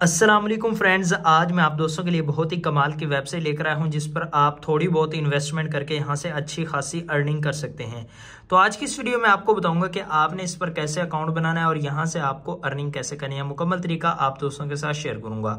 अस्सलाम वालेकुम फ्रेंड्स। आज मैं आप दोस्तों के लिए बहुत ही कमाल की वेबसाइट लेकर आया हूँ, जिस पर आप थोड़ी बहुत इन्वेस्टमेंट करके यहाँ से अच्छी खासी अर्निंग कर सकते हैं। तो आज की इस वीडियो में आपको बताऊँगा कि आपने इस पर कैसे अकाउंट बनाना है और यहाँ से आपको अर्निंग कैसे करनी है। मुकम्मल तरीका आप दोस्तों के साथ शेयर करूँगा।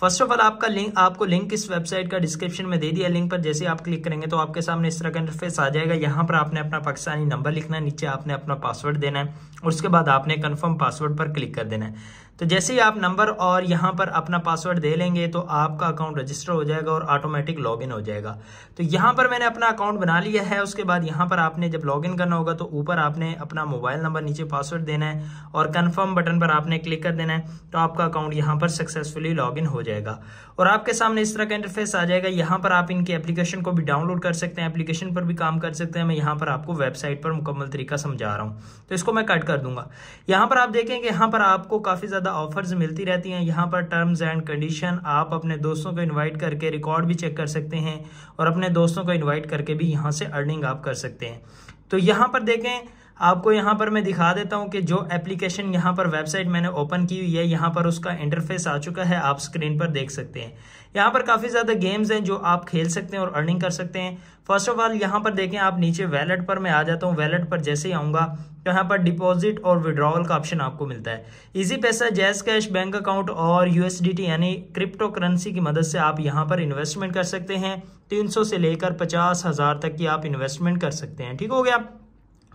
फ़र्स्ट ऑफ़ ऑल आपका लिंक आपको लिंक इस वेबसाइट का डिस्क्रिप्शन में दे दिया लिंक पर। जैसे आप क्लिक करेंगे तो आपके सामने इस तरह का इंटरफेस आ जाएगा। यहाँ पर आपने अपना पाकिस्तानी नंबर लिखना है, नीचे आपने अपना पासवर्ड देना है और उसके बाद आपने कन्फर्म पासवर्ड पर क्लिक कर देना है। तो जैसे ही आप नंबर और यहाँ पर अपना पासवर्ड दे लेंगे तो आपका अकाउंट रजिस्टर हो जाएगा और ऑटोमेटिक लॉगिन हो जाएगा। तो यहाँ पर मैंने अपना अकाउंट बना लिया है, उसके बाद यहाँ पर आपने जब लॉगिन करना होगा तो ऊपर आपने अपना मोबाइल नंबर नीचे पासवर्ड देना है और कन्फर्म बटन पर आपने क्लिक कर देना है तो आपका अकाउंट यहाँ पर सक्सेसफुली लॉग हो जाएगा। और आपके सामने इस तरह का इंटरफेस आ जाएगा। यहाँ पर आप इनके एप्लीकेशन को भी डाउनलोड कर सकते हैं एप्लीकेशन पर भी काम कर सकते हैं। मैं यहाँ पर आपको वेबसाइट पर मुकम्मल तरीका समझा रहा हूँ। तो इसको मैं कट कर दूँगा। यहाँ पर आप देखेंगे, यहाँ पर आपको काफ़ी ज़्यादा ऑफर्स मिलती रहती हैं। यहाँ पर टर्म्स एंड कंडीशन आप अपने दोस्तों को इनवाइट करके रिकॉर्ड भी चेक कर सकते हैं और अपने दोस्तों को इनवाइट करके भी यहाँ से अर्निंग आप कर सकते हैं। तो यहाँ पर देखें आपको यहाँ पर मैं दिखा देता हूँ कि जो एप्लीकेशन यहाँ पर वेबसाइट मैंने ओपन की हुई है, यहाँ पर उसका इंटरफेस आ चुका है, आप स्क्रीन पर देख सकते हैं। यहाँ पर काफ़ी ज़्यादा गेम्स हैं जो आप खेल सकते हैं और अर्निंग कर सकते हैं। फ़र्स्ट ऑफ़ ऑल यहाँ पर देखें, आप नीचे वैलेट पर मैं आ जाता हूँ। वैलेट पर जैसे ही आऊँगा तो यहाँ पर डिपॉजिट और विड्रॉवल का ऑप्शन आपको मिलता है। इजी पैसा जैस कैश बैंक अकाउंट और यूएसडीटी यानी क्रिप्टो करेंसी की मदद से आप यहाँ पर इन्वेस्टमेंट कर सकते हैं। तीन सौ से लेकर पचास हज़ार तक की आप इन्वेस्टमेंट कर सकते हैं। ठीक हो गया?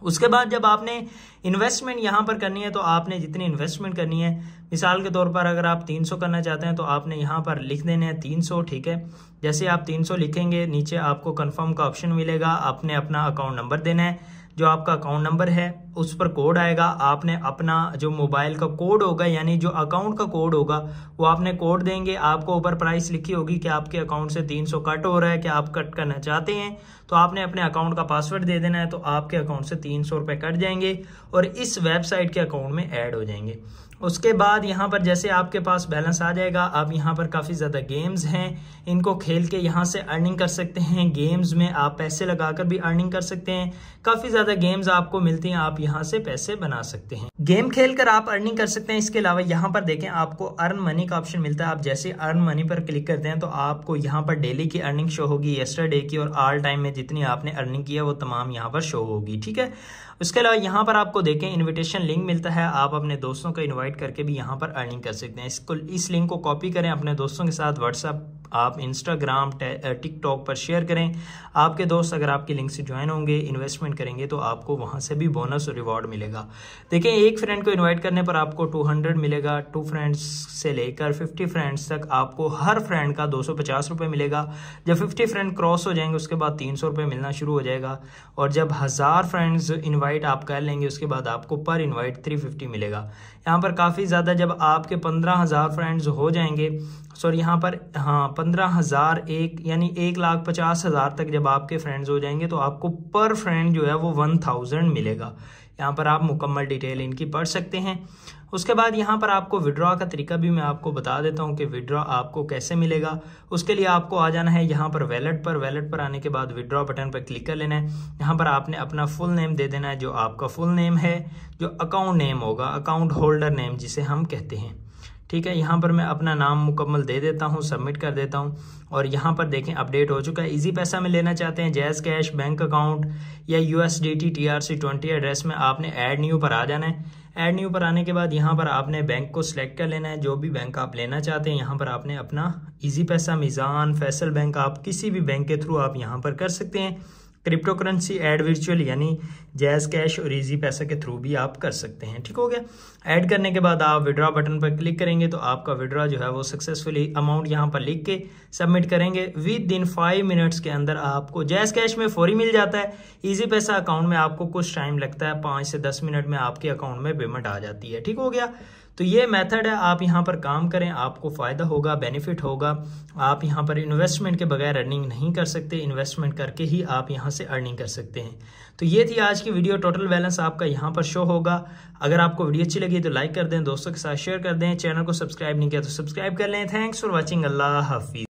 उसके बाद जब आपने इन्वेस्टमेंट यहाँ पर करनी है तो आपने जितनी इन्वेस्टमेंट करनी है, मिसाल के तौर पर अगर आप 300 करना चाहते हैं तो आपने यहाँ पर लिख देने हैं 300 ठीक है? जैसे आप 300 लिखेंगे, नीचे आपको कंफर्म का ऑप्शन मिलेगा, आपने अपना अकाउंट नंबर देना है। जो आपका अकाउंट नंबर है, उस पर कोड आएगा। आपने अपना जो मोबाइल का कोड होगा, यानी जो अकाउंट का कोड होगा, वो आपने कोड देंगे। आपको ऊपर प्राइस लिखी होगी कि आपके अकाउंट से 300 कट हो रहा है, कि आप कट करना चाहते हैं तो आपने अपने अकाउंट का पासवर्ड दे देना है तो आपके अकाउंट से तीन सौ कट जाएँगे और इस वेबसाइट के अकाउंट में एड हो जाएँगे। उसके बाद यहाँ पर जैसे आपके पास बैलेंस आ जाएगा, आप यहाँ पर काफ़ी ज़्यादा गेम्स हैं। इनको खेल के यहाँ से अर्निंग कर सकते हैं। गेम्स में आप पैसे लगाकर भी अर्निंग कर सकते हैं। काफ़ी ज़्यादा गेम्स आपको मिलती हैं, आप यहाँ से पैसे बना सकते हैं। गेम खेल कर आप अर्निंग कर सकते हैं। इसके अलावा यहाँ पर देखें, आपको अर्न मनी का ऑप्शन मिलता है। आप जैसे अर्न मनी पर क्लिक करते हैं तो आपको यहाँ पर डेली की अर्निंग शो होगी। येस्टरडे की और आल टाइम में जितनी आपने अर्निंग किया वो तमाम यहाँ पर शो होगी, ठीक है? उसके अलावा यहाँ पर आपको देखें इन्विटेशन लिंक मिलता है। आप अपने दोस्तों को इन्वाइट करके भी यहाँ पर अर्निंग कर सकते हैं। इसको, इस लिंक को कॉपी करें अपने दोस्तों के साथ व्हाट्सएप आप इंस्टाग्राम टिकटॉक पर शेयर करें। आपके दोस्त अगर आपके लिंक से ज्वाइन होंगे इन्वेस्टमेंट करेंगे तो आपको वहाँ से भी बोनस और रिवॉर्ड मिलेगा। देखें एक फ्रेंड को इनवाइट करने पर आपको 200 मिलेगा। टू फ्रेंड्स से लेकर 50 फ्रेंड्स तक आपको हर फ्रेंड का दो सौ मिलेगा। जब 50 फ्रेंड क्रॉस हो जाएँगे, उसके बाद तीन सौ मिलना शुरू हो जाएगा। और जब हज़ार फ्रेंड्स इन्वाइट आप कर लेंगे, उसके बाद आपको पर इन्वाइट थ्री मिलेगा। यहाँ पर काफ़ी ज़्यादा जब आपके पंद्रह हज़ार फ्रेंड्स हो जाएँगे सॉरी यहाँ पर हाँ पंद्रह हज़ार एक, यानी एक लाख पचास हज़ार तक जब आपके फ्रेंड्स हो जाएँगे तो आपको पर फ्रेंड जो है वो वन थाउज़ेंड मिलेगा। यहाँ पर आप मुकम्मल डिटेल इनकी पढ़ सकते हैं। उसके बाद यहाँ पर आपको विड्रॉ का तरीका भी मैं आपको बता देता हूँ कि विड्रॉ आपको कैसे मिलेगा। उसके लिए आपको आ जाना है यहाँ पर वैलेट पर। वैलेट पर आने के बाद विड्रॉ बटन पर क्लिक कर लेना है। यहाँ पर आपने अपना फुल नेम दे देना है, जो आपका फुल नेम है, जो अकाउंट नेम होगा अकाउंट होल्डर नेम जिसे हम कहते हैं। ठीक है, यहाँ पर मैं अपना नाम मुकम्मल दे देता हूँ सबमिट कर देता हूँ। और यहाँ पर देखें अपडेट हो चुका है। इजी पैसा में लेना चाहते हैं जैज कैश बैंक अकाउंट या U S D T T R C twenty address में आपने ऐड न्यू पर आ जाना है। ऐड न्यू पर आने के बाद यहाँ पर आपने बैंक को सिलेक्ट कर लेना है। जो भी बैंक आप लेना चाहते हैं, यहाँ पर आपने अपना इजी पैसा मिजान फैसल बैंक आप किसी भी बैंक के थ्रू आप यहाँ पर कर सकते हैं। क्रिप्टो करेंसी एड वर्चुअल यानी जैज कैश और इजी पैसा के थ्रू भी आप कर सकते हैं। ठीक हो गया? ऐड करने के बाद आप विड्रॉ बटन पर क्लिक करेंगे तो आपका विड्रॉ जो है वो सक्सेसफुली अमाउंट यहाँ पर लिख के सबमिट करेंगे। विद इन फाइव मिनट्स के अंदर आपको जैज कैश में फौरी मिल जाता है। इजी पैसा अकाउंट में आपको कुछ टाइम लगता है, पाँच से दस मिनट में आपके अकाउंट में पेमेंट आ जाती है। ठीक हो गया? तो ये मेथड है, आप यहाँ पर काम करें, आपको फ़ायदा होगा बेनिफिट होगा। आप यहाँ पर इन्वेस्टमेंट के बगैर अर्निंग नहीं कर सकते इन्वेस्टमेंट करके ही आप यहाँ से अर्निंग कर सकते हैं। तो ये थी आज की वीडियो टोटल बैलेंस आपका यहाँ पर शो होगा। अगर आपको वीडियो अच्छी लगी तो लाइक कर दें, दोस्तों के साथ शेयर कर दें। चैनल को सब्सक्राइब नहीं किया तो सब्सक्राइब कर लें। थैंक्स फॉर वॉचिंग अल्लाह हाफिज।